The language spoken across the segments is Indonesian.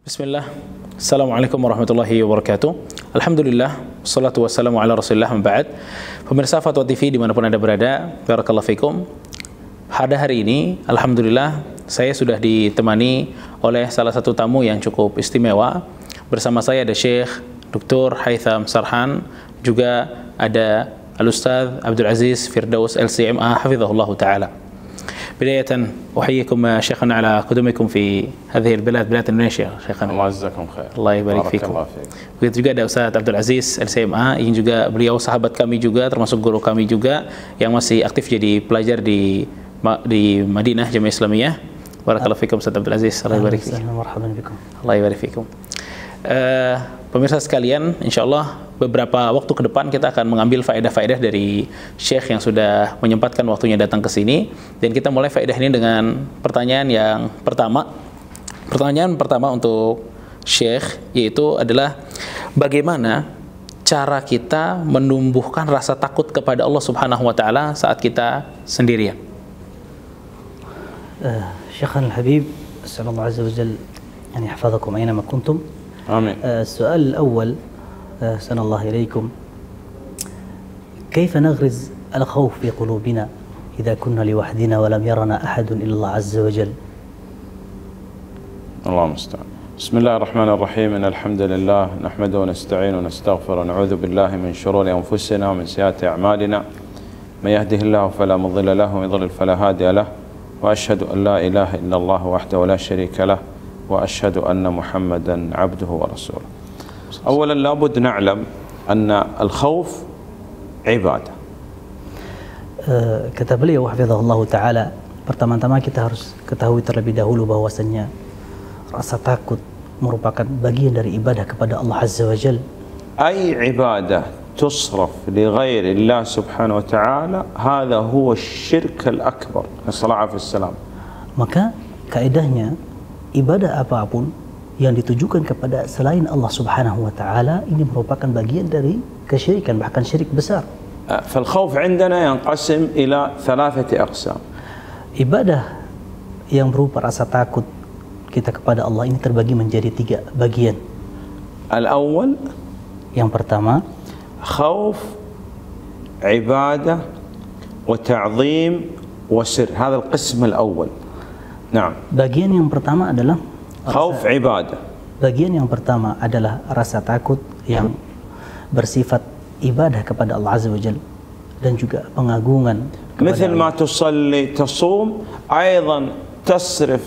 Bismillah. Assalamualaikum warahmatullahi wabarakatuh. Alhamdulillah. Salatu wassalamu ala rasulillah ba'd. Pemirsa Fatwa TV di mana pun Anda berada, Barakallahu fikum. Pada hari ini, Alhamdulillah, saya sudah ditemani oleh salah satu tamu yang cukup istimewa. Bersama saya ada Syekh Dr. Haitham Sarhan, juga ada Al-Ustaz Abdul Aziz Firdaus LCMA, Hafizahullah Ta'ala. بداية أحييكم شيخنا على قدومكم في هذه البلاد بلاد إندونيسيا شيخنا الله يجزاكم خير Allah يبارك بارك فيكم الله فيك Begitu juga ada Ustaz Abdul Aziz LCMA yang juga beliau sahabat kami juga termasuk guru kami juga yang masih aktif jadi pelajar di Ma- di Madinah Jamiah Islamiyah. Barakallahu fikum Ustaz Abdul Aziz. Allah يبارك فيك. Assalamualaikum warahmatullahi wabarakatuh. Allah يبارك fikum. Eh, Pemirsa sekalian, insya Allah beberapa waktu ke depan kita akan mengambil faedah-faedah dari Syekh yang sudah menyempatkan waktunya datang ke sini. Dan kita mulai faedah ini dengan pertanyaan yang pertama. Pertanyaan pertama untuk Syekh yaitu adalah bagaimana cara kita menumbuhkan rasa takut kepada Allah Subhanahu wa taala saat kita sendirian. Ya. Uh, eh, Syekh Al-Habib, assalamualaikum warahmatullahi wabarakatuh. yani. آمين. آه، السؤال الأول آه، أحسن الله إليكم. كيف نغرز الخوف في قلوبنا إذا كنا لوحدنا ولم يرنا أحد إلا الله عز وجل؟ الله المستعان. بسم الله الرحمن الرحيم. إن الحمد لله نحمده ونستعين ونستغفر ونعوذ بالله من شرور أنفسنا ومن سيئات أعمالنا. من يهده الله فلا مضل له ومن يضلل فلا هادي له وأشهد أن لا إله إلا الله وحده لا شريك له وأشهد أن محمدا عبده ورسوله أولا لابد نعلم أن الخوف عبادة Eh, kata beliau hafizahullah taala pertama-tama kita harus ketahui terlebih dahulu bahwasannya rasa takut merupakan bagian dari ibadah kepada Allah Azza wa Jal أي عبادة تصرف لغير الله سبحانه وتعالى هذا هو الشرك الأكبر نسأل الله والسلام maka kaedahnya ibadah apapun yang ditujukan kepada selain Allah Subhanahu wa taala ini merupakan bagian dari kesyirikan bahkan syirik besar فالخوف عندنا ينقسم إلى ثلاثة أقسام ibadah yang berupa rasa takut kita kepada Allah ini terbagi menjadi tiga bagian الأول yang pertama خوف عبادة وتعظيم وسر هذا القسم الأول نعم bagian yang pertama adalah خوف عبادة bagian yang pertama adalah rasa takut yang bersifat ibadah kepada Allah Azza wa Jal dan juga pengagungan kepada مثل ما تصلي تصوم أيضا تصرف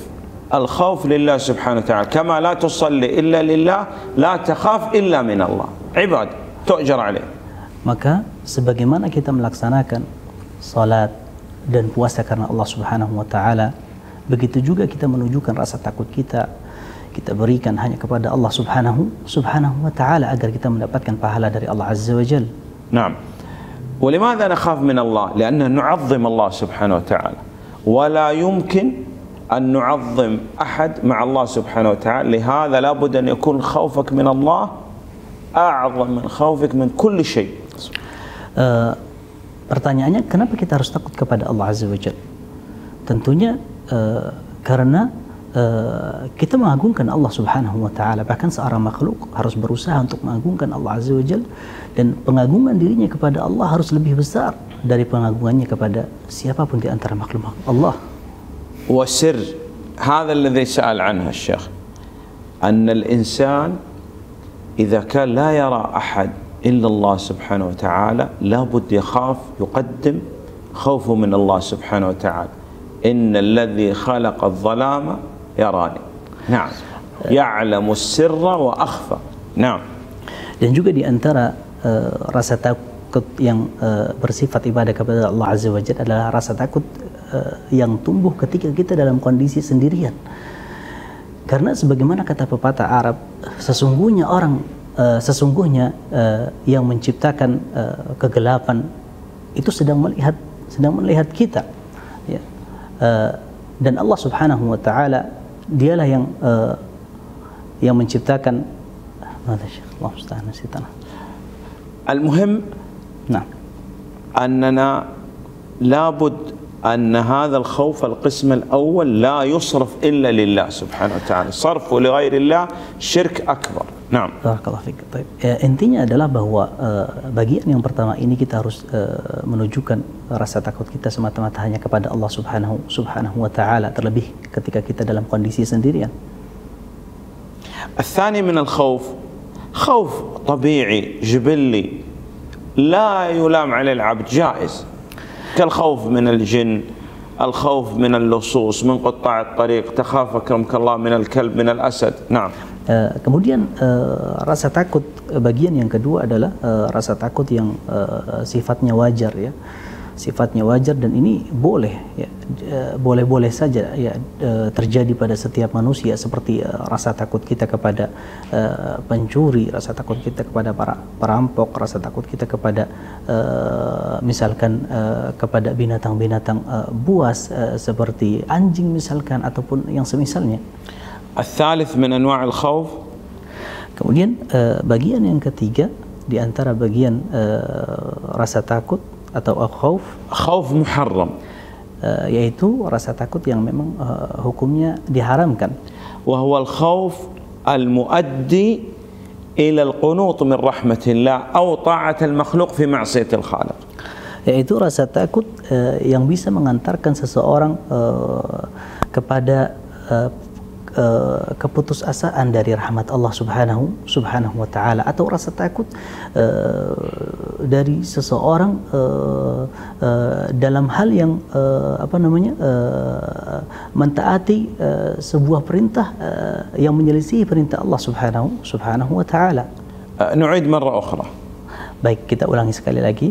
الخوف لله سبحانه وتعالى كما لا تصلي إلا لله لا تخاف إلا من الله عبادة تؤجر عليه Maka sebagaimana kita melaksanakan salat dan puasa karena Allah Subhanahu wa taala, begitu juga kita menunjukkan rasa takut kita kita berikan hanya kepada Allah Subhanahu Subhanahu wa taala agar kita mendapatkan pahala dari Allah Azza wa Jal. نعم ولماذا نخاف من الله لأن نعظم الله سبحانه وتعالى ولا يمكن أن نعظم أحد مع الله سبحانه وتعالى لهذا لابد أن يكون خوفك من الله أعظم من خوفك من كل شيء Eh, pertanyaannya kenapa kita harus takut kepada Allah Azza wa Jal? Tentunya eh, karena eh, kita mengagungkan Allah Subhanahu wa taala bahkan seorang makhluk harus berusaha untuk mengagungkan Allah Azza wa Jal dan pengagungan dirinya kepada Allah harus lebih besar dari pengagungannya kepada siapapun di antara makhluk Allah. وسر هذا الذي سأل عنه الشيخ أن الإنسان إذا كان لا يرى أحد إلا الله سبحانه وتعالى لابد يخاف يقدم خوفه من الله سبحانه وتعالى إن الذي خلق الظلام يراني نعم يعلم السر وأخفى نعم Dan juga di antara eh, rasa takut yang eh, bersifat ibadah kepada Allah Azza wa Jalla adalah rasa takut eh, yang tumbuh ketika kita dalam kondisi sendirian. Karena sebagaimana kata pepatah Arab, sesungguhnya orang eh, sesungguhnya eh, yang menciptakan eh, kegelapan itu sedang melihat sedang melihat kita. Eh, dan Allah Subhanahu wa taala dialah yang eh, yang menciptakan المهم نعم. أننا لابد أن هذا الخوف القسم الأول لا يصرف إلا لله سبحانه وتعالى. صرفه لغير الله شرك أكبر. نعم Barakallahu fiik. Baik. Ya, intinya adalah bahwa eh, bagian yang pertama ini kita harus eh, menunjukkan rasa takut kita semata-mata hanya kepada Allah Subhanahu Subhanahu wa taala terlebih ketika kita dalam kondisi sendirian. الثاني من الخوف خوف طبيعي جبلي لا يلام عليه العبد جائز كالخوف من الجن الخوف من اللصوص من قطاع الطريق تخاف أكرمك الله من الكلب من الأسد نعم Eh, kemudian eh, rasa takut eh, bagian yang kedua adalah eh, rasa takut yang eh, sifatnya wajar ya. Sifatnya wajar dan ini boleh ya. Eh, boleh-boleh saja ya terjadi pada setiap manusia seperti rasa takut kita kepada eh, pencuri rasa takut kita kepada para perampok rasa takut kita kepada eh, misalkan eh, kepada binatang-binatang eh, buas eh, seperti anjing misalkan ataupun yang semisalnya الثالث من أنواع الخوف Kemudian eh, bagian yang ketiga di antara bagian eh, rasa takut atau khauf خوف محرم eh, yaitu rasa takut yang memang eh, hukumnya diharamkan وهو الخوف المؤدي إلى القنوط من رحمة الله أو طاعة المخلوق في معصية الخالق yaitu rasa takut eh, yang bisa mengantarkan seseorang eh, kepada eh, eh, keputusasaan dari rahmat Allah Subhanahu Subhanahu wa taala atau rasa takut eh, dari seseorang eh, eh, dalam hal yang eh, apa namanya eh, mentaati eh, sebuah perintah eh, yang menyelisihi perintah Allah Subhanahu Subhanahu wa taala. أه، نعيد مرة أخرى Baik, kita ulangi sekali lagi.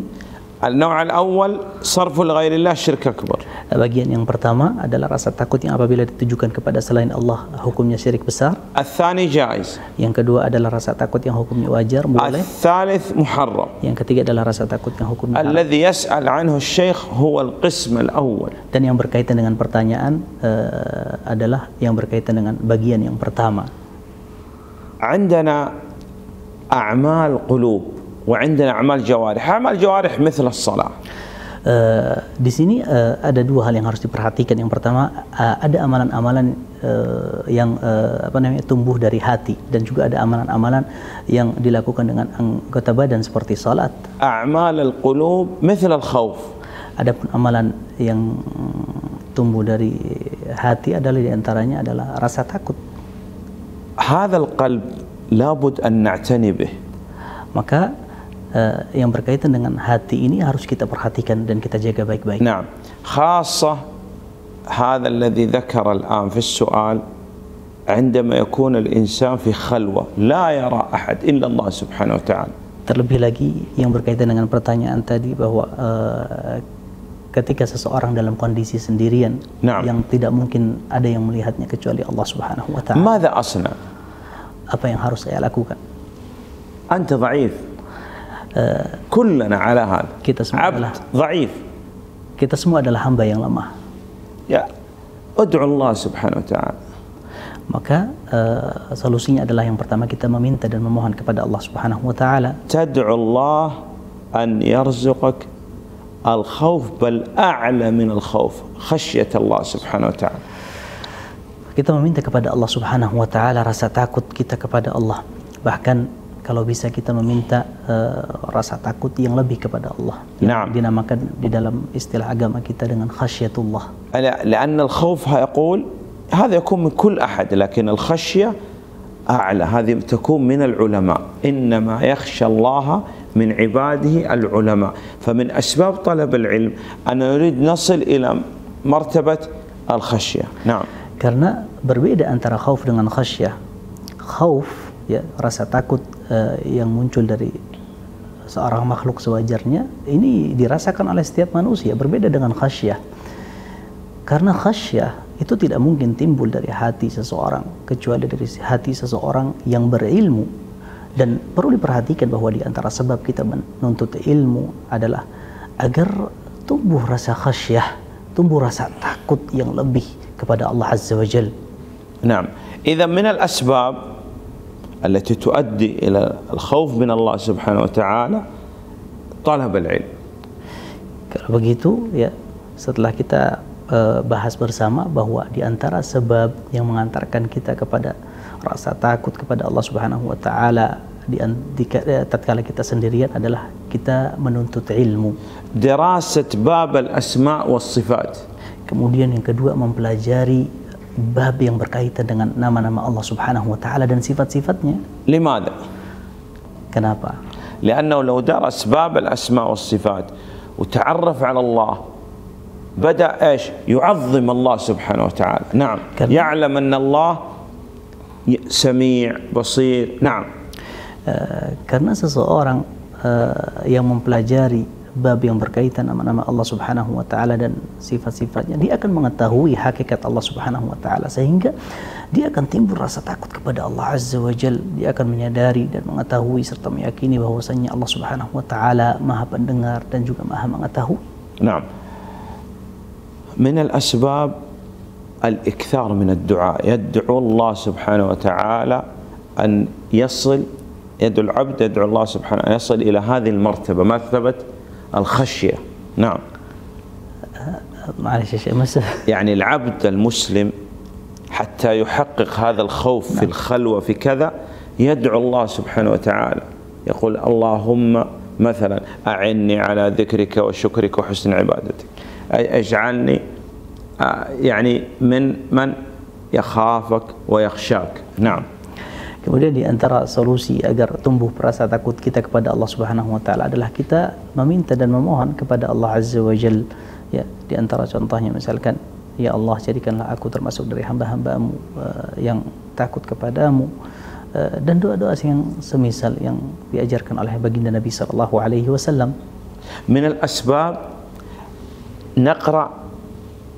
النوع الأول صرف لغير الله شرك أكبر Bagian yang pertama adalah rasa takut yang apabila ditujukan kepada selain Allah hukumnya syirik besar. الثاني جائز Yang kedua adalah rasa takut yang hukumnya wajar boleh. الثالث محرم Yang ketiga adalah rasa takut yang hukumnya haram. الذي يسأل عنه الشيخ هو القسم الأول Dan yang berkaitan dengan pertanyaan eh, adalah yang berkaitan dengan bagian yang pertama. عندنا أعمال قلوب وعندنا أعمال جوارح أعمال جوارح مثل الصلاة Eh, di sini uh, ada dua hal yang harus diperhatikan. Yang pertama uh, ada amalan-amalan uh, yang uh, apa namanya tumbuh dari hati dan juga ada amalan-amalan yang dilakukan dengan anggota badan seperti salat. A'mal al-qulub misal al-khawf. Adapun amalan yang tumbuh dari hati adalah di antaranya adalah rasa takut. Hadal qalb labud an na'tani bih. Maka eh, yang berkaitan dengan hati ini harus kita perhatikan dan kita jaga baik-baik. نعم خاصة هذا الذي ذكر الآن في السؤال عندما يكون الإنسان في خلوة لا يرى أحد إلا الله سبحانه وتعالى Terlebih lagi yang berkaitan dengan pertanyaan tadi bahwa eh, ketika seseorang dalam kondisi sendirian Naam. yang tidak mungkin ada yang melihatnya kecuali Allah Subhanahu wa taala. ماذا أصنع Apa yang harus saya lakukan? أنت ضعيف kullana ala hal. Kita semua Abd adalah dhaif. Kita semua adalah hamba yang lemah. Ya. Ud'u Allah Subhanahu wa taala. Maka uh, solusinya adalah yang pertama kita meminta dan memohon kepada Allah Subhanahu wa taala. Tad'u Allah an yarzuqak al-khawf bal a'la min al-khawf khasyat Allah Subhanahu wa taala. Kita meminta kepada Allah Subhanahu wa taala rasa takut kita kepada Allah. Bahkan kalau bisa kita meminta eh, rasa takut yang lebih kepada Allah. Naam. dinamakan di dalam istilah agama kita dengan khasyatullah. لأن الخوف يقول هذا يكون من كل أحد لكن الخشية أعلى هذه تكون من العلماء إنما يخشى الله من عباده العلماء فمن أسباب طلب العلم أن نريد نصل إلى مرتبة الخشية نعم Karena berbeda antara khauf dengan khasyah. Khauf ya rasa takut eh, yang muncul dari seorang makhluk sewajarnya ini dirasakan oleh setiap manusia berbeda dengan khasyah. Karena khasyah itu tidak mungkin timbul dari hati seseorang kecuali dari hati seseorang yang berilmu dan perlu diperhatikan bahwa di antara sebab kita menuntut ilmu adalah agar tumbuh rasa khasyah, tumbuh rasa takut yang lebih kepada Allah Azza wa Jal. نعم إذا من الأسباب التي تؤدي إلى الخوف من الله سبحانه وتعالى طلب العلم Kalau begitu ya setelah kita uh, bahas bersama bahwa di antara sebab yang mengantarkan kita kepada rasa takut kepada Allah Subhanahu wa taala di tatkala kita sendirian adalah kita menuntut ilmu. Dirasat bab al-asma' was sifat. Kemudian yang kedua mempelajari bab yang berkaitan dengan nama-nama Allah Subhanahu wa taala dan sifat-sifatnya. Limada? Kenapa? لأنه لو درس باب الأسماء والصفات وتعرف على الله بدأ إيش يعظم الله سبحانه وتعالى نعم يعلم أن الله سميع بصير نعم Uh, karena seseorang uh, yang mempelajari bab yang berkaitan nama-nama Allah Subhanahu wa taala dan sifat-sifatnya dia akan mengetahui hakikat Allah Subhanahu wa taala sehingga dia akan timbul rasa takut kepada Allah Azza wa Jal dia akan menyadari dan mengetahui serta meyakini bahwasanya Allah Subhanahu wa taala Maha pendengar dan juga Maha mengetahui. Naam. من الأسباب الإكثار من الدعاء يدعو الله سبحانه وتعالى أن يصل يدعو العبد يدعو الله سبحانه أن يصل إلى هذه المرتبة مرتبة الخشية. نعم. معلش يعني العبد المسلم حتى يحقق هذا الخوف نعم. في الخلوة في كذا يدعو الله سبحانه وتعالى. يقول اللهم مثلا أعني على ذكرك وشكرك وحسن عبادتك. أجعلني يعني من من يخافك ويخشاك. نعم. Kemudian di antara solusi agar tumbuh perasa takut kita kepada Allah Subhanahu wa taala adalah kita meminta dan memohon kepada Allah Azza wa Jal. Ya, di antara contohnya misalkan, ya Allah jadikanlah aku termasuk dari hamba-hambamu uh, yang takut kepadamu uh, dan doa-doa yang semisal yang diajarkan oleh baginda Nabi sallallahu alaihi wasallam. Min al-asbab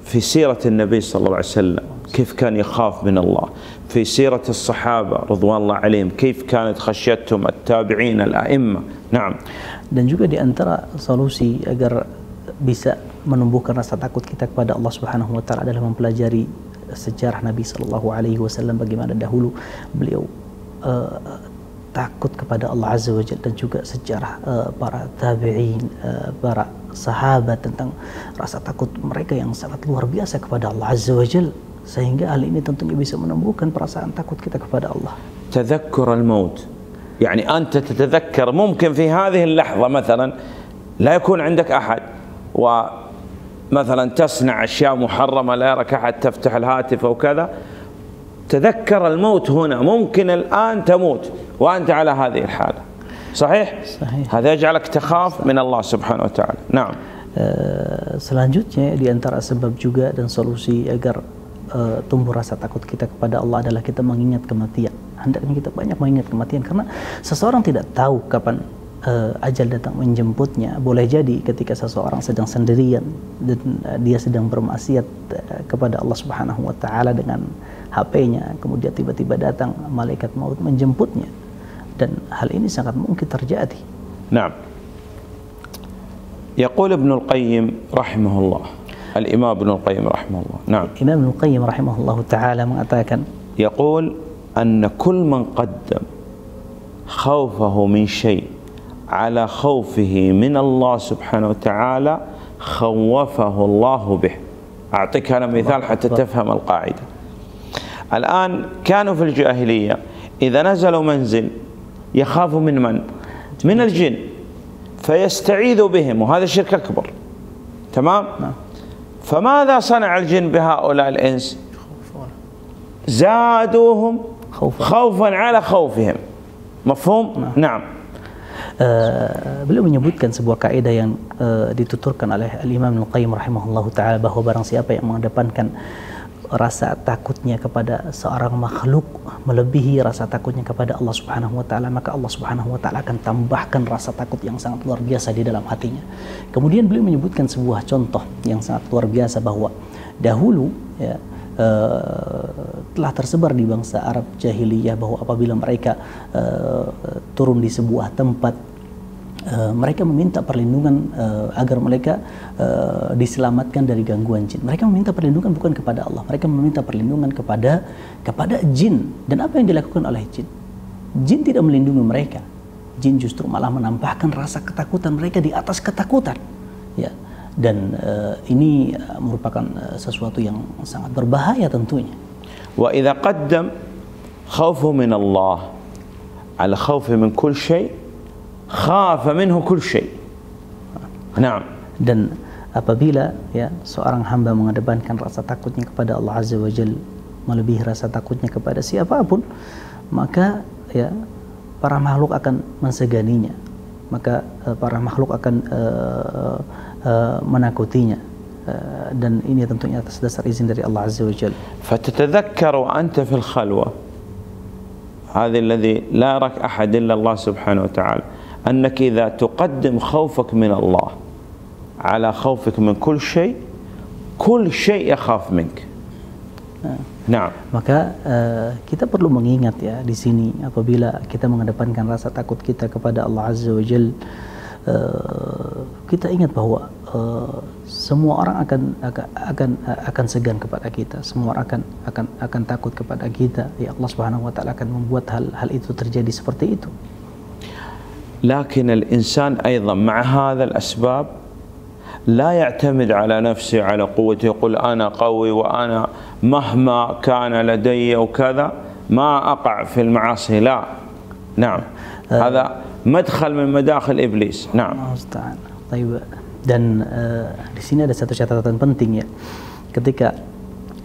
fi sirah Nabi sallallahu alaihi wasallam كيف كان يخاف من الله في سيرة الصحابة رضوان الله عليهم كيف كانت خشيتهم التابعين الأئمة نعم dan juga di antara solusi agar bisa menumbuhkan rasa takut kita kepada Allah Subhanahu wa taala adalah mempelajari sejarah Nabi sallallahu alaihi wasallam bagaimana dahulu beliau uh, takut kepada Allah Azza wa Jalla dan juga sejarah uh, para tabi'in uh, para sahabat tentang rasa takut mereka yang sangat luar biasa kepada Allah Azza wa Jalla Sehingga hal ini tentunya bisa menumbuhkan perasaan takut kita kepada Allah. تذكر الموت يعني أنت تتذكر ممكن في هذه اللحظة مثلا لا يكون عندك أحد ومثلا تصنع أشياء محرمة لا يراك أحد تفتح الهاتف أو كذا تذكر الموت هنا ممكن الآن تموت وأنت على هذه الحالة صحيح؟ صحيح هذا يجعلك تخاف من الله سبحانه وتعالى نعم selanjutnya di antara sebab juga dan solusi agar uh, tumbuh rasa takut kita kepada Allah adalah kita mengingat kematian. Hendaknya kita banyak mengingat kematian karena seseorang tidak tahu kapan uh, ajal datang menjemputnya. Boleh jadi ketika seseorang sedang sendirian dan uh, dia sedang bermaksiat uh, kepada Allah Subhanahu wa taala dengan HP-nya, kemudian tiba-tiba datang malaikat maut menjemputnya. Dan hal ini sangat mungkin terjadi. Nah. يقول ابن القيم رحمه الله الإمام ابن القيم رحمه الله. نعم. الإمام ابن القيم رحمه الله تعالى mengatakan يقول أن كل من قدم خوفه من شيء على خوفه من الله سبحانه وتعالى خوفه الله به. أعطيك أنا مثال حتى تفهم القاعدة. الآن كانوا في الجاهلية إذا نزلوا منزل يخافوا من من؟ من الجن. فيستعيذ بهم وهذا شرك أكبر. تمام؟ نعم. فماذا صنع الجن بهؤلاء الإنس زادوهم خوفا, خوفا على خوفهم مفهوم نعم, نعم. Uh, beliau menyebutkan sebuah kaidah yang uh, dituturkan oleh Al-Imam Al-Qayyim rahimahullahu taala bahwa barang siapa yang mengedepankan rasa takutnya kepada seorang makhluk melebihi rasa takutnya kepada Allah Subhanahu wa taala maka Allah Subhanahu wa taala akan tambahkan rasa takut yang sangat luar biasa di dalam hatinya. Kemudian beliau menyebutkan sebuah contoh yang sangat luar biasa bahwa dahulu ya Uh, telah tersebar di bangsa Arab jahiliyah bahwa apabila mereka uh, turun di sebuah tempat Eh, mereka meminta perlindungan uh, agar mereka uh, diselamatkan dari gangguan jin. Mereka meminta perlindungan bukan kepada Allah, mereka meminta perlindungan kepada kepada jin. Dan apa yang dilakukan oleh jin? Jin tidak melindungi mereka. Jin justru malah menambahkan rasa ketakutan mereka di atas ketakutan. Ya. Dan uh, ini merupakan uh, sesuatu yang sangat berbahaya tentunya. Wa idza qaddam khawfu min Allah al khawfi min kull syai' خاف منه كل شيء نعم dan apabila ya seorang hamba mengedepankan rasa takutnya kepada Allah Azza wa Jal melebihi rasa takutnya kepada siapapun maka ya para makhluk akan menseganinya maka uh, para makhluk akan uh, uh, menakutinya uh, dan ini tentunya atas dasar izin dari Allah Azza wa Jal فتتذكر وأنت في الخلوة هذا الذي لا يراك أحد إلا الله سبحانه وتعالى أنك إذا تقدم خوفك من الله على خوفك من كل شيء كل شيء يخاف منك نعم maka uh, kita perlu mengingat ya di sini apabila kita mengedepankan rasa takut kita kepada Allah Azza wa Jal uh, kita ingat bahwa uh, semua orang akan akan akan akan segan kepada kita semua orang akan akan akan takut kepada kita ya Allah Subhanahu wa taala akan membuat hal hal itu terjadi seperti itu لكن الإنسان أيضا مع هذا الأسباب لا يعتمد على نفسه على قوته يقول أنا قوي وأنا مهما كان لدي وكذا ما أقع في المعاصي. لا. نعم. هذا مدخل من مداخل إبليس. نعم. Ustaz. Baik, dan uh, di sini ada satu catatan penting ya. Ketika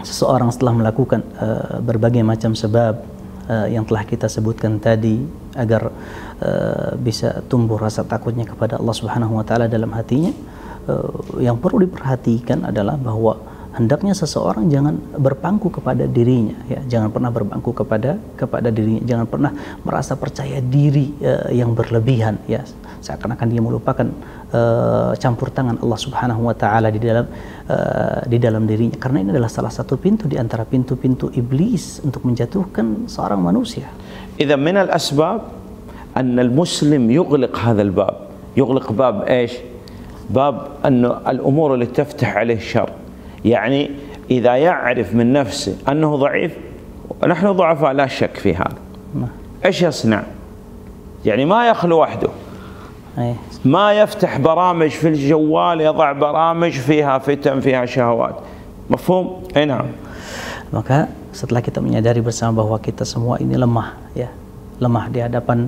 seseorang setelah melakukan uh, berbagai macam sebab uh, yang telah kita sebutkan tadi agar uh, bisa tumbuh rasa takutnya kepada Allah Subhanahu wa taala dalam hatinya, uh, yang perlu diperhatikan adalah bahwa hendaknya seseorang jangan berpangku kepada dirinya ya jangan pernah berpangku kepada kepada dirinya jangan pernah merasa percaya diri uh, yang berlebihan ya seakan-akan dia melupakan uh, campur tangan Allah Subhanahu wa taala di dalam uh, di dalam dirinya karena ini adalah salah satu pintu di antara pintu-pintu iblis untuk menjatuhkan seorang manusia إذا من الأسباب أن المسلم يغلق هذا الباب يغلق باب إيش باب أن الأمور اللي تفتح عليه الشر يعني إذا يعرف من نفسه أنه ضعيف ونحن ضعفاء لا شك في هذا. إيش يصنع؟ يعني ما يخلو وحده. eh, ما يفتح برامج في الجوال يضع برامج فيها فتن فيها شهوات. مفهوم؟ إي نعم. Maka setelah kita menyadari bersama bahwa kita semua ini lemah ya. Lemah di hadapan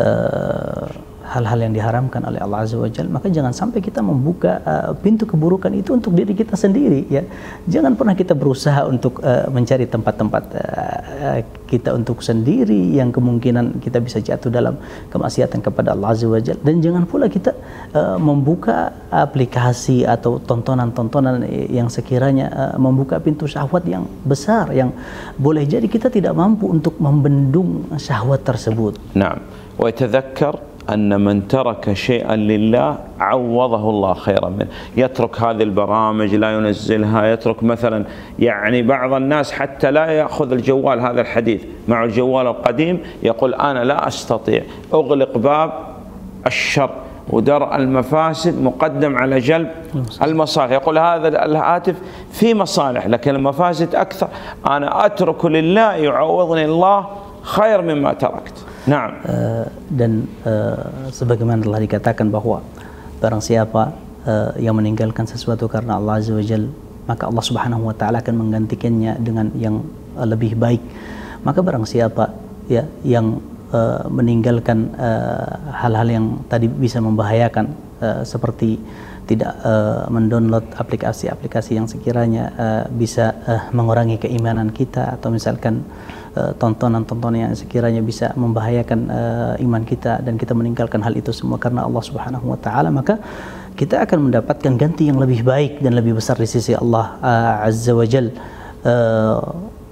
eh, hal-hal yang diharamkan oleh Allah Azza wa Jal, maka jangan sampai kita membuka uh, pintu keburukan itu untuk diri kita sendiri ya. Jangan pernah kita berusaha untuk uh, mencari tempat-tempat uh, kita untuk sendiri yang kemungkinan kita bisa jatuh dalam kemaksiatan kepada Allah Azza wa Jal dan jangan pula kita uh, membuka aplikasi atau tontonan-tontonan yang sekiranya uh, membuka pintu syahwat yang besar yang boleh jadi kita tidak mampu untuk membendung syahwat tersebut. Nah, wa أن من ترك شيئا لله عوضه الله خيرا منه. يترك هذه البرامج لا ينزلها. يترك مثلا يعني بعض الناس حتى لا يأخذ الجوال هذا الحديث. مع الجوال القديم يقول أنا لا أستطيع. أغلق باب الشر ودرء المفاسد مقدم على جلب المصالح. يقول هذا الهاتف في مصالح لكن المفاسد أكثر. أنا أترك لله يعوضني الله خير مما تركت. Nah. Uh, dan uh, sebagaimana telah dikatakan bahwa barang siapa uh, yang meninggalkan sesuatu karena Allah Azza wa Jal, maka Allah Subhanahu wa taala akan menggantikannya dengan yang uh, lebih baik. Maka barang siapa ya yang uh, meninggalkan hal-hal uh, yang tadi bisa membahayakan uh, seperti tidak uh, mendownload aplikasi-aplikasi yang sekiranya uh, bisa uh, mengurangi keimanan kita atau misalkan uh, tontonan-tontonan yang sekiranya bisa membahayakan uh, iman kita dan kita meninggalkan hal itu semua karena Allah Subhanahu wa taala maka kita akan mendapatkan ganti yang lebih baik dan lebih besar di sisi Allah uh, Azza wa Jal. Uh,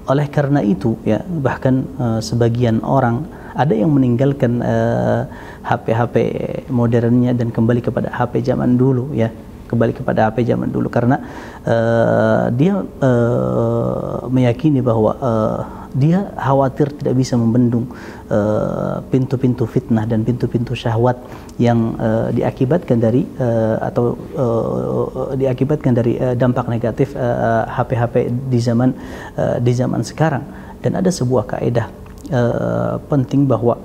oleh karena itu ya bahkan uh, sebagian orang ada yang meninggalkan uh, HP-HP modernnya dan kembali kepada HP zaman dulu ya kembali kepada HP zaman dulu. Karena uh, dia uh, meyakini bahwa uh, dia khawatir tidak bisa membendung pintu-pintu uh, fitnah dan pintu-pintu syahwat yang uh, diakibatkan dari uh, atau uh, diakibatkan dari uh, dampak negatif uh, HP-HP di zaman uh, di zaman sekarang. Dan ada sebuah kaidah uh, penting bahwa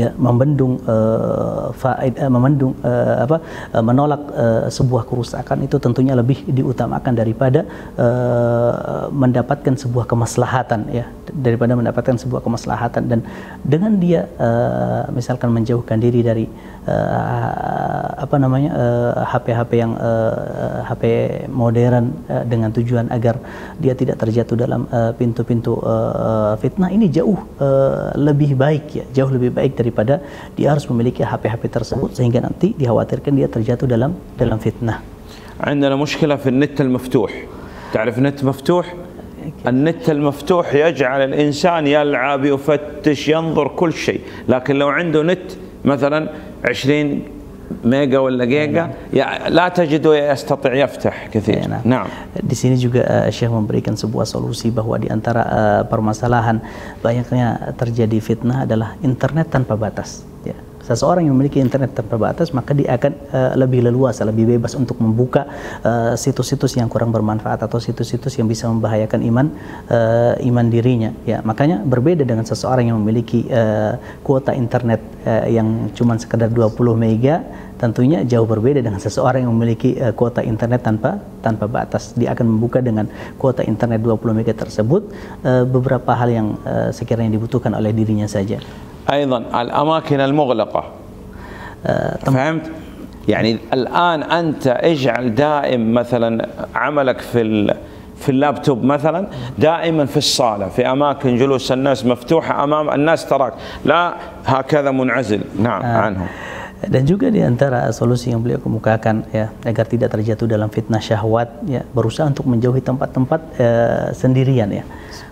ya membendung uh, faid uh, membendung uh, apa uh, menolak uh, sebuah kerusakan itu tentunya lebih diutamakan daripada uh, mendapatkan sebuah kemaslahatan ya daripada mendapatkan sebuah kemaslahatan dan dengan dia uh, misalkan menjauhkan diri dari uh, apa namanya HP-HP uh, yang uh, HP modern uh, dengan tujuan agar dia tidak terjatuh dalam pintu-pintu uh, uh, fitnah ini jauh uh, lebih baik ya jauh lebih baik daripada dia harus memiliki HP-HP tersebut sehingga nanti dikhawatirkan dia terjatuh dalam dalam fitnah. عندنا مشكلة في النت المفتوح تعرف نت مفتوح النت المفتوح يجعل الإنسان يلعب يفتش ينظر كل شيء لكن لو عنده نت مثلا 20 mega ولا جيجا ya, لا تجده يستطيع يفتح كثير nah. نعم di sini juga uh, Syekh memberikan sebuah solusi bahwa di antara uh, permasalahan banyaknya terjadi fitnah adalah internet tanpa batas ya seseorang yang memiliki internet tanpa batas maka dia akan uh, lebih leluasa, lebih bebas untuk membuka situs-situs uh, yang kurang bermanfaat atau situs-situs yang bisa membahayakan iman uh, iman dirinya. Ya, makanya berbeda dengan seseorang yang memiliki uh, kuota internet uh, yang cuma sekedar 20 mega tentunya jauh berbeda dengan seseorang yang memiliki uh, kuota internet tanpa tanpa batas. Dia akan membuka dengan kuota internet 20 mega tersebut uh, beberapa hal yang uh, sekiranya dibutuhkan oleh dirinya saja. أيضا الاماكن المغلقه فهمت يعني الان انت اجعل دائم مثلا عملك في في اللابتوب مثلا دائما في الصاله في اماكن جلوس الناس مفتوحه امام الناس تراك لا هكذا منعزل نعم عنهم dan juga di antara solusi yang beliau kemukakan ya agar tidak terjatuh dalam fitnah syahwat ya berusaha untuk menjauhi tempat-tempat uh, sendirian ya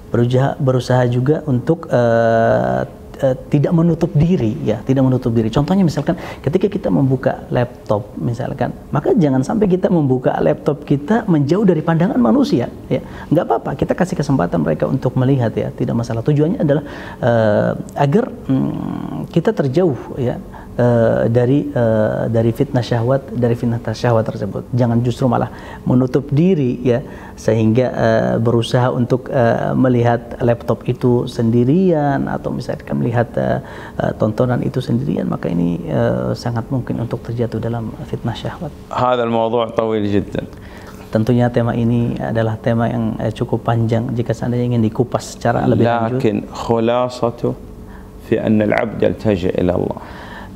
berusaha berusaha juga untuk uh, uh, tidak menutup diri ya tidak menutup diri. Contohnya misalkan ketika kita membuka laptop misalkan maka jangan sampai kita membuka laptop kita menjauh dari pandangan manusia ya. Nggak apa-apa kita kasih kesempatan mereka untuk melihat ya. Tidak masalah. Tujuannya adalah uh, agar um, kita terjauh ya Eh, dari uh, dari fitnah syahwat dari fitnah syahwat tersebut jangan justru malah menutup diri ya sehingga uh, berusaha untuk uh, melihat laptop itu sendirian atau misalkan melihat uh, uh, tontonan itu sendirian maka ini uh, sangat mungkin untuk terjatuh dalam fitnah syahwat. hadal mawdu' tawil jiddan. Tentunya tema ini adalah tema yang cukup panjang jika seandainya ingin dikupas secara lebih lanjut. Lakin khulasatu fi anna al-'abd ila Allah.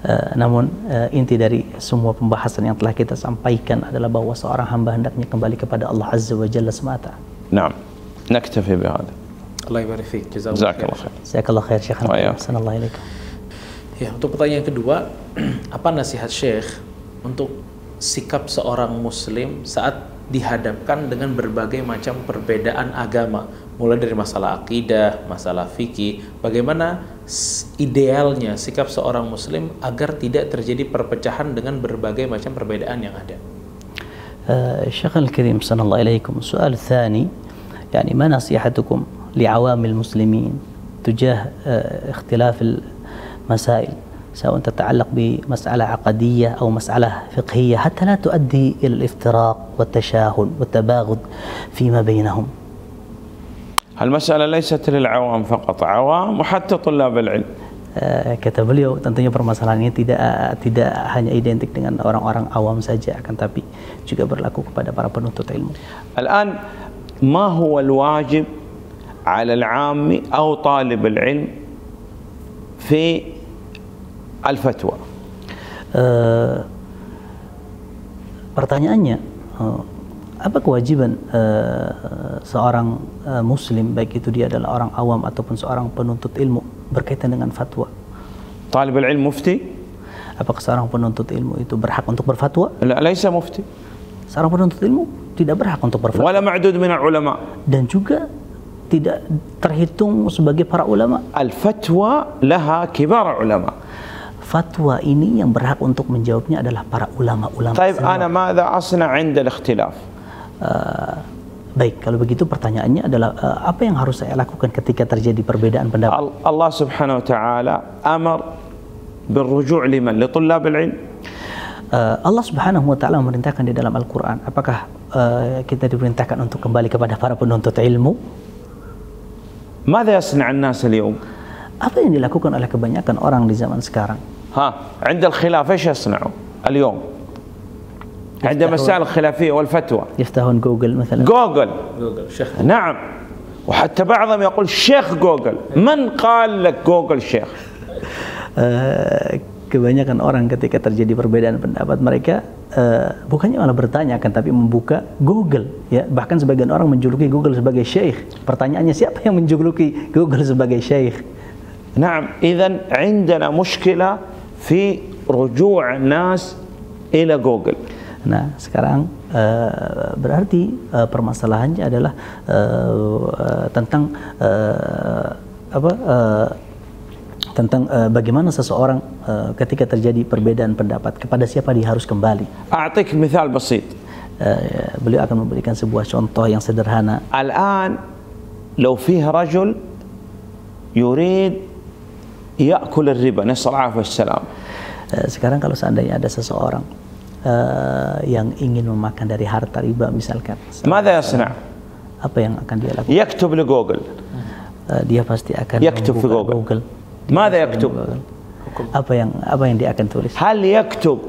Eh, namun uh, inti dari semua pembahasan yang telah kita sampaikan adalah bahwa seorang hamba hendaknya kembali kepada Allah Azza wa Jalla semata. Naam. Naktafi bihadha. Allah yubarik fiik. Jazakallahu khair. Jazakallahu khair Syekh. Oh, iya. Assalamualaikum. Ya, untuk pertanyaan kedua, apa nasihat Syekh untuk sikap seorang muslim saat dihadapkan dengan berbagai macam perbedaan agama, mulai dari masalah akidah, masalah fikih, bagaimana idealnya sikap seorang muslim agar tidak terjadi perpecahan dengan berbagai macam perbedaan yang ada. الشيخ الكريم صلى الله إليكم السؤال الثاني يعني ما نصيحتكم لعوام المسلمين تجاه اختلاف المسائل سواء تتعلق بمسألة عقدية أو مسألة فقهية حتى لا تؤدي إلى الافتراق والتشاهن والتباغض فيما بينهم المسألة ليست للعوام فقط عوام وحتى طلاب العلم kata beliau tentunya permasalahan ini tidak tidak hanya identik dengan orang-orang awam saja akan tapi juga berlaku kepada para penuntut ilmu. الآن ما هو الواجب على العام أو طالب العلم في الفتوى؟ uh, pertanyaannya uh, apa kewajiban uh, seorang uh, muslim baik itu dia adalah orang awam ataupun seorang penuntut ilmu berkaitan dengan fatwa? Talibul ilmu mufti? Apakah seorang penuntut ilmu itu berhak untuk berfatwa? La, laisa mufti. Seorang penuntut ilmu tidak berhak untuk berfatwa. Wala ma'dud min ulama. Dan juga tidak terhitung sebagai para ulama. Al-fatwa laha kibar ulama. Fatwa ini yang berhak untuk menjawabnya adalah para ulama-ulama. Taib, ana mada asna 'inda al-ikhtilaf? Uh, baik, kalau begitu pertanyaannya adalah uh, apa yang harus saya lakukan ketika terjadi perbedaan pendapat? Allah Subhanahu wa taala amar بالرجوع لمن لطلاب العلم uh, Allah Subhanahu wa taala memerintahkan di dalam Al-Qur'an. Apakah uh, kita diperintahkan untuk kembali kepada para penuntut ilmu? ماذا يصنع الناس اليوم؟ Apa yang dilakukan oleh kebanyakan orang di zaman sekarang? ها عند الخلاف ايش يصنعوا اليوم عند مسائل الخلافيه والفتوى Yaftahun Google مثلا. جوجل Google, Syekh. نعم وحتى بعضهم يقول شيخ جوجل من قال لك جوجل شيخ Eh, kebanyakan orang ketika terjadi perbedaan pendapat mereka eh, bukannya malah bertanya akan tapi membuka Google ya bahkan sebagian orang menjuluki Google sebagai syekh pertanyaannya siapa yang menjuluki Google sebagai syekh نعم اذا عندنا مشكله في رجوع الناس إلى جوجل Nah, sekarang e, berarti e, permasalahannya adalah e, e, tentang e, apa e, tentang uh, bagaimana seseorang uh, ketika terjadi perbedaan pendapat kepada siapa dia harus kembali. A'tik misal basit. Beliau akan memberikan sebuah contoh yang sederhana. Al-an law fihi rajul yurid ya'kul riba nas'al 'afwa salam. Sekarang kalau seandainya ada seseorang Eh, yang ingin memakan dari harta riba misalkan. Mada yasna? Apa yang akan dia lakukan? Yaktub di Google. Uh, dia pasti akan yaktub di Google. Google. Mada yaktub? Apa yang apa yang dia akan tulis? Hal yaktub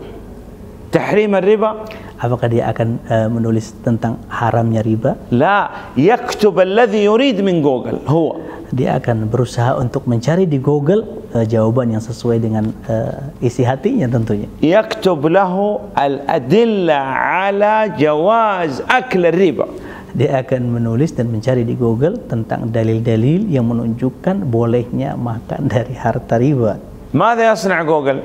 tahrim riba Apakah dia akan eh, menulis tentang haramnya riba? لا يكتب الذي يريد من جوجل هو Dia akan berusaha untuk mencari di Google eh, jawaban yang sesuai dengan eh, isi hatinya tentunya. يكتب له الأدلة على جواز أكل الربا Dia akan menulis dan mencari di Google tentang dalil-dalil yang menunjukkan bolehnya makan dari harta riba. ماذا يصنع جوجل؟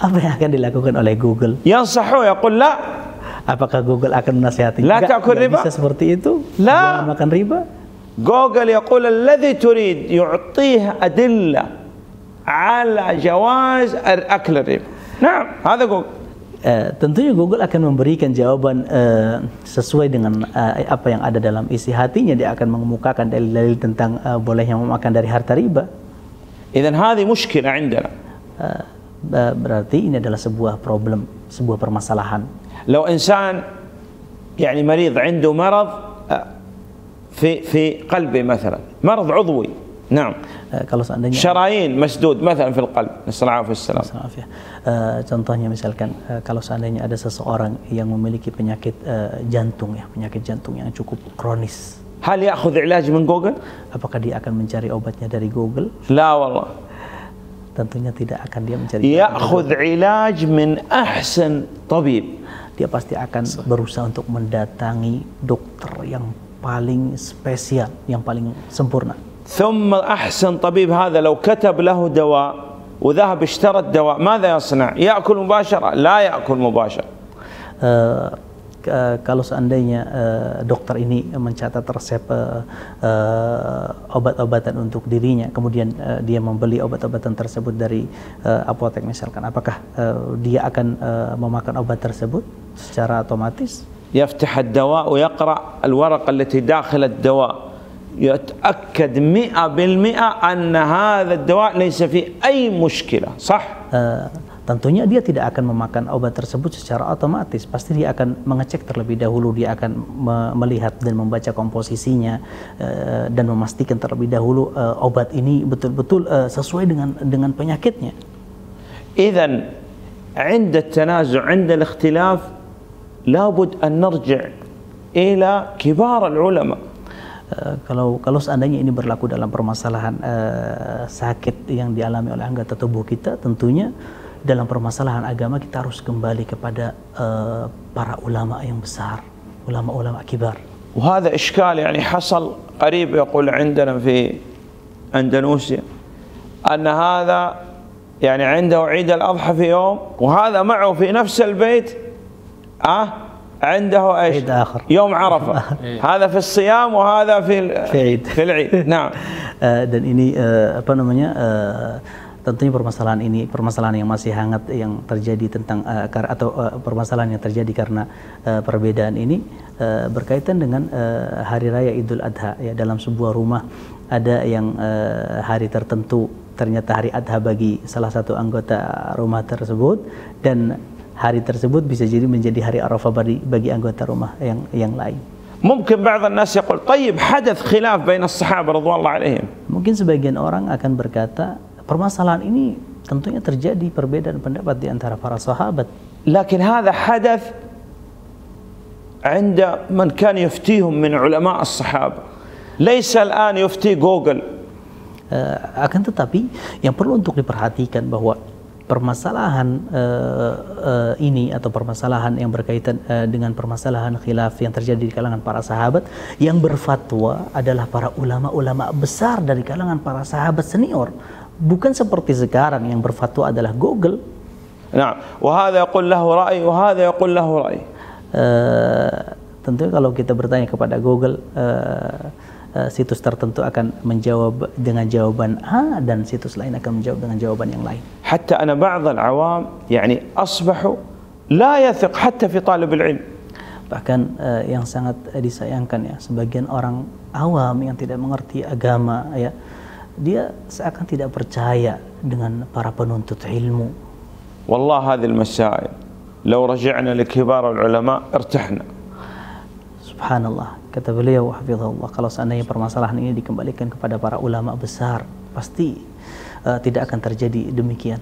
Apa yang akan dilakukan oleh Google? ينصحه يقول لا Apakah Google akan menasihati? La "Nggak, ta'kul nggak riba." Bisa seperti itu? La. Jangan makan riba? جوجل يقول الذي تريد يعطيه أدلة على جواز أكل الربا نعم هذا جوجل Eh, tentunya Google akan memberikan jawaban eh, sesuai dengan eh, apa yang ada dalam isi hatinya. Dia akan mengemukakan dalil-dalil tentang eh, bolehnya memakan dari harta riba. إذا هذه مشكلة عندنا Eh, ber- berarti ini adalah sebuah problem, sebuah permasalahan. لو انسان يعني مريض عنده مرض في في قلبه مثلا مرض عضوي نعم شرايين مسدود مثلا في fil qalb nasallahu wasallam العافيه contohnya misalkan uh, kalau seandainya ada seseorang yang memiliki penyakit uh, jantung ya penyakit jantung yang cukup kronis هل ياخذ علاج من جوجل apakah dia akan mencari obatnya dari google لا والله tentunya tidak akan dia mencari ya'khudh ilaj min ahsan tabib Dia pasti akan berusaha untuk mendatangi dokter yang paling spesial, yang paling sempurna. ثم أحسن طبيب هذا لو كتب له دواء وذهب اشترى الدواء ماذا يصنع؟ يأكل مباشرة؟ لا يأكل مباشرة Eh, ke- kalau seandainya eh, dokter ini mencatat resep eh, eh, obat-obatan untuk dirinya, kemudian eh, dia membeli obat-obatan tersebut dari eh, apotek misalkan, apakah eh, dia akan eh, memakan obat tersebut secara otomatis? يفتح الدواء ويقرأ الورقة التي داخل الدواء يتأكد مئة بالمئة أن هذا الدواء ليس فيه أي مشكلة صح؟ Eh, tentunya dia tidak akan memakan obat tersebut secara otomatis. Pasti dia akan mengecek terlebih dahulu, dia akan me- melihat dan membaca komposisinya eh, dan memastikan terlebih dahulu eh, obat ini betul-betul eh, sesuai dengan dengan penyakitnya. إذا عند التنازع عند الاختلاف لابد أن نرجع إلى كبار العلماء Eh, kalau kalau seandainya ini berlaku dalam permasalahan eh, sakit yang dialami oleh anggota tubuh kita, tentunya dalam permasalahan agama kita harus kembali kepada eh, para ulama yang besar, ulama-ulama kibar. وهذا إشكال يعني حصل قريب يقول عندنا في أندونيسيا أن هذا يعني عنده عيد الأضحى في يوم وهذا معه في نفس البيت أه عنده إيش؟ عيد آخر. يوم عرفة هذا في الصيام وهذا في في عيد. في العيد نعم Eh, dan ini eh, apa namanya eh, tentunya permasalahan ini permasalahan yang masih hangat yang terjadi tentang eh, kar- atau eh, permasalahan yang terjadi karena eh, perbedaan ini eh, berkaitan dengan eh, hari raya Idul Adha ya dalam sebuah rumah ada yang eh, hari tertentu ternyata hari Adha bagi salah satu anggota rumah tersebut dan hari tersebut bisa jadi menjadi hari Arafah bagi bagi anggota rumah yang yang lain. ممكن بعض الناس يقول طيب حدث خلاف بين الصحابة رضوان الله عليهم Mungkin sebagian orang akan berkata, permasalahan ini tentunya terjadi perbedaan pendapat di antara para sahabat. لكن هذا حدث عند من كان يفتيهم من علماء الصحابة ليس الآن يفتي جوجل Eh, akan tetapi yang perlu untuk diperhatikan bahwa permasalahan eh, eh, ini atau permasalahan yang berkaitan eh, dengan permasalahan khilaf yang terjadi di kalangan para sahabat yang berfatwa adalah para ulama-ulama besar dari kalangan para sahabat senior bukan seperti sekarang yang berfatwa adalah Google. Nah, wahada yaqul lahu rai, wahada yaqul lahu rai. Eh, Tentu kalau kita bertanya kepada Google uh, situs tertentu akan menjawab dengan jawaban A dan situs lain akan menjawab dengan jawaban yang lain. Hatta ana ba'd al-awam yani asbahu la yathiq hatta fi talib al-ilm. Bahkan uh, yang sangat disayangkan ya sebagian orang awam yang tidak mengerti agama ya dia seakan tidak percaya dengan para penuntut ilmu والله هذه المسائل لو رجعنا لكبار العلماء ارتحنا subhanallah kata beliau hafizahullah kalau seandainya permasalahan ini dikembalikan kepada para ulama besar pasti eh, tidak akan terjadi demikian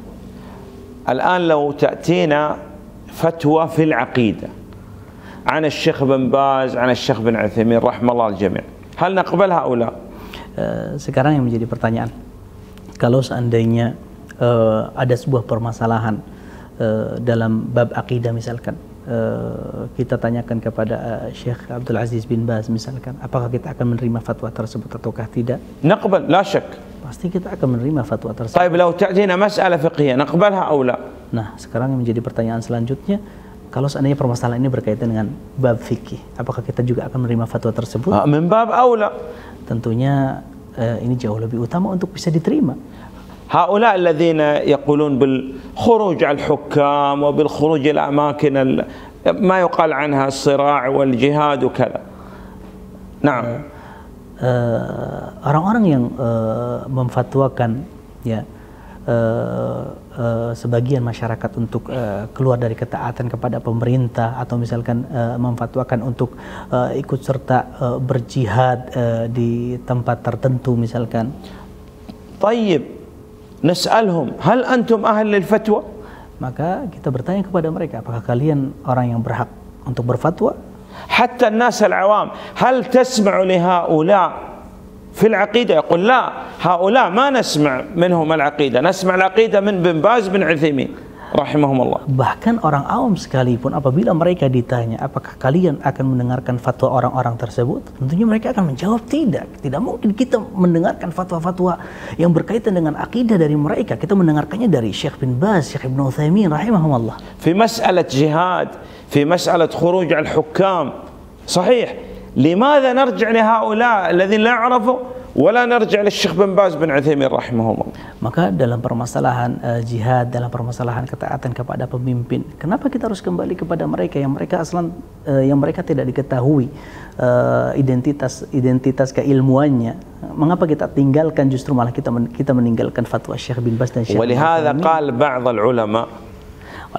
الآن لو تأتينا فتوى في العقيدة عن الشيخ بن باز عن الشيخ بن عثيمين رحم الله الجميع هل نقبل هؤلاء Eh, sekarang yang menjadi pertanyaan kalau seandainya eh, ada sebuah permasalahan eh, dalam bab akidah misalkan eh, kita tanyakan kepada eh, Syekh Abdul Aziz bin Baz misalkan apakah kita akan menerima fatwa tersebut ataukah tidak نقبل لا شك pasti kita akan menerima fatwa tersebut طيب لو تأتينا مسألة فقهية نقبلها أو لا nah sekarang yang menjadi pertanyaan selanjutnya kalau seandainya permasalahan ini berkaitan dengan bab fikih apakah kita juga akan menerima fatwa tersebut آه، من باب أولى tentunya eh, ini jauh lebih utama untuk bisa diterima هؤلاء الذين يقولون بالخروج على الحكام وبالخروج إلى أماكن ال- ما يقال عنها الصراع والجهاد وكذا نعم eh, orang-orang yang eh, memfatwakan ya eh, Eh, sebagian masyarakat untuk uh, keluar dari ketaatan kepada pemerintah atau misalkan eh, uh, memfatwakan untuk uh, ikut serta uh, berjihad uh, di tempat tertentu misalkan. Tayyib. Nas'alhum, hal antum ahli fatwa? Maka kita bertanya kepada mereka, apakah kalian orang yang berhak untuk berfatwa? Hatta nas al-awam, hal tasma'u li haula' في العقيدة يقول لا هؤلاء ما نسمع منهم العقيدة نسمع العقيدة من بن باز بن عثيمين رحمهم الله Bahkan orang awam sekalipun apabila mereka ditanya apakah kalian akan mendengarkan fatwa orang-orang tersebut, tentunya mereka akan menjawab tidak. Tidak mungkin kita mendengarkan fatwa-fatwa yang berkaitan dengan akidah dari mereka. Kita mendengarkannya dari Syekh bin Baz, Syekh Ibn Uthaymin rahimahumullah. في مسألة جهاد في مسألة خروج على الحكام صحيح لماذا نرجع لهؤلاء الذين لا يعرفوا ولا نرجع للشيخ بن باز بن عثيمين رحمه الله Maka dalam permasalahan eh, jihad, dalam permasalahan ketaatan kepada pemimpin, kenapa kita harus kembali kepada mereka yang mereka aslan eh, yang mereka tidak diketahui eh, identitas identitas keilmuannya? Mengapa kita tinggalkan justru malah kita men- kita meninggalkan fatwa Syekh bin Bas dan Syekh bin ولهذا Utsaimin? قال بعض العلماء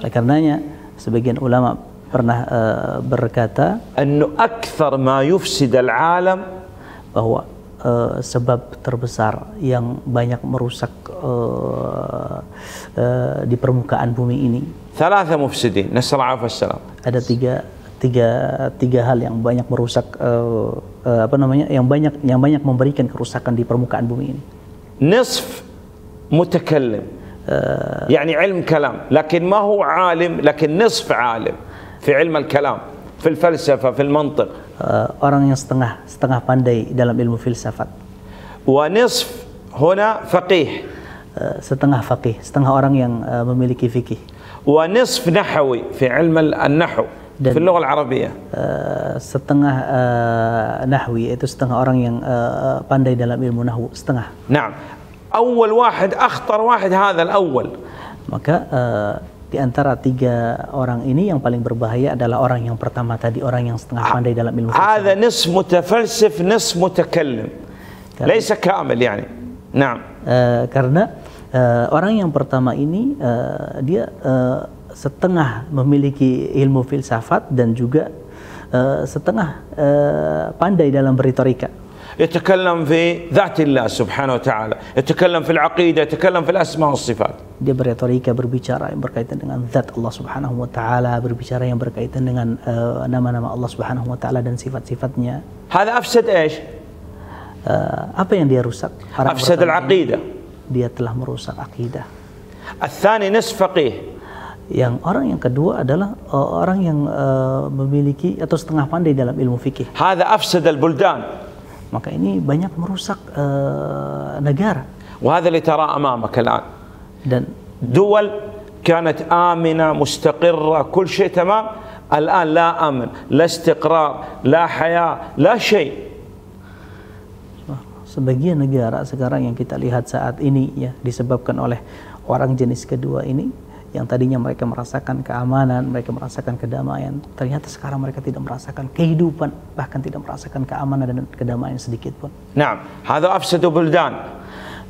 Oleh karenanya sebagian ulama pernah eh, berkata أنه أكثر ما يفسد العالم bahwa eh, sebab terbesar yang banyak merusak eh, eh, di permukaan bumi ini ثلاثة مفسدين نسأل الله العافية والسلام ada tiga tiga tiga hal yang banyak merusak eh, eh, apa namanya yang banyak yang banyak memberikan kerusakan di permukaan bumi ini نصف متكلم يعني علم كلام لكن ما هو عالم لكن نصف عالم في علم الكلام في الفلسفة في المنطق Eh, orang yang setengah setengah pandai dalam ilmu filsafat ونصف هنا فقيه Eh, setengah fakih setengah orang yang eh, memiliki fikih ونصف نحوي في علم ال- النحو في اللغة العربية Eh, setengah eh, nahwi itu setengah orang yang eh, pandai dalam ilmu nahwu setengah نعم أول واحد أخطر واحد هذا الأول maka eh, di antara tiga orang ini yang paling berbahaya adalah orang yang pertama tadi orang yang setengah pandai dalam ilmu filsafat. هذا نصف متفلسف نصف متكلم ليس كامل يعني نعم Eh, karena eh, orang yang pertama ini eh, dia eh, setengah memiliki ilmu filsafat dan juga eh, setengah eh, pandai dalam berretorika يتكلم في ذات الله سبحانه وتعالى يتكلم في العقيدة يتكلم في الأسماء والصفات dia berretorika berbicara yang berkaitan dengan zat Allah Subhanahu wa taala, berbicara yang berkaitan dengan uh, nama-nama Allah Subhanahu wa taala dan sifat-sifatnya. هذا أفسد إيش Uh, apa yang dia rusak? Orang أفسد pertama ini, العقيدة Dia telah merusak akidah. الثاني نصف فقيه Yang orang yang kedua adalah uh, orang yang uh, memiliki atau setengah pandai dalam ilmu fikih. هذا أفسد البلدان Maka ini banyak merusak uh, negara وهذا اللي ترى أمامك الآن dan دول كانت آمنة مستقرة كل شيء تمام الآن لا أمن لا استقرار لا حياة لا شيء sebagian negara sekarang yang kita lihat saat ini ya disebabkan oleh orang jenis kedua ini yang tadinya mereka merasakan keamanan, mereka merasakan kedamaian, ternyata sekarang mereka tidak merasakan kehidupan, bahkan tidak merasakan keamanan dan kedamaian sedikit pun. نعم هذا أفسد بلدان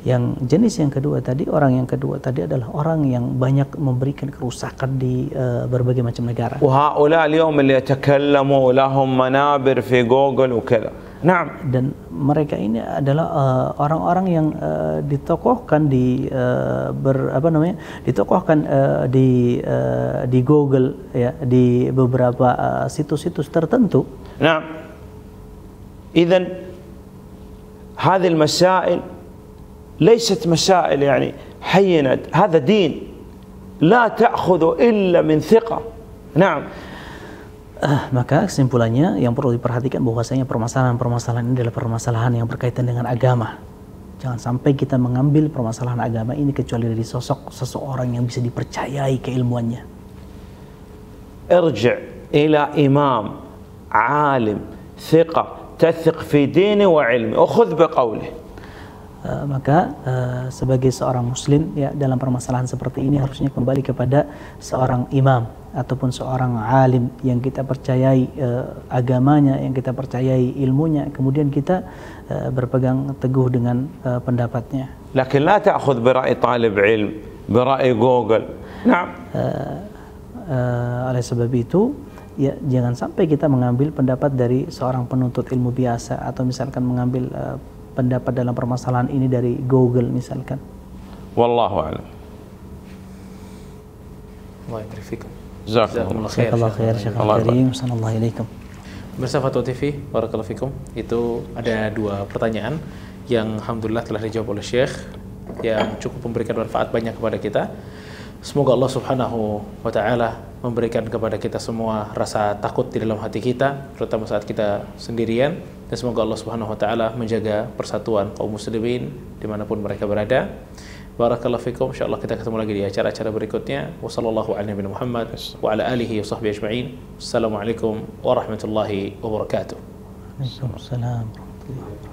Yang jenis yang kedua tadi, orang yang kedua tadi adalah orang yang banyak memberikan kerusakan di eh, berbagai macam negara. وهؤلاء اليوم اللي يتكلموا ولهم منابر في جوجل وكذا نعم dan mereka ini adalah eh, orang-orang yang eh, ditokohkan di eh, ber apa namanya ditokohkan eh, di eh, di Google ya di beberapa eh, situs-situs tertentu نعم إذا هذه المسائل ليست مسائل يعني حينة هذا دين لا تأخذ إلا من ثقة نعم Uh, maka kesimpulannya yang perlu diperhatikan bahwasanya permasalahan-permasalahan ini adalah permasalahan yang berkaitan dengan agama. Jangan sampai kita mengambil permasalahan agama ini kecuali dari sosok seseorang yang bisa dipercayai keilmuannya. Irji' ila imam, alim, thiqah, tathiq fi dini wa ilmi, ukhudh biqawlih. Eh, maka uh, sebagai seorang muslim ya dalam permasalahan seperti ini harusnya kembali kepada seorang imam ataupun seorang alim yang kita percayai uh, agamanya yang kita percayai ilmunya. Kemudian kita uh, berpegang teguh dengan uh, pendapatnya. Lakin la ta'khudh bi ra'i talib ilm bi ra'i google. Nah uh, uh, oleh sebab itu ya jangan sampai kita mengambil pendapat dari seorang penuntut ilmu biasa atau misalkan mengambil uh, pendapat dalam permasalahan ini dari Google misalkan? Wallahu a'lam. Allah yabrifikum. Assalamualaikum TV, fikum. Itu ada dua pertanyaan yang alhamdulillah telah dijawab oleh Syekh yang cukup memberikan manfaat banyak kepada kita. Semoga Allah subhanahu wa ta'ala Memberikan kepada kita semua rasa takut di dalam hati kita Terutama saat kita sendirian Dan semoga Allah subhanahu wa ta'ala Menjaga persatuan kaum muslimin Di mana pun mereka berada Barakallahu fikum. Insyaallah kita ketemu lagi di acara-acara berikutnya. Wassallallahu ala nabiyina Muhammad wa ala alihi wa sahbihi ajma'in. Assalamualaikum warahmatullahi wabarakatuh. Waalaikumsalam warahmatullahi wabarakatuh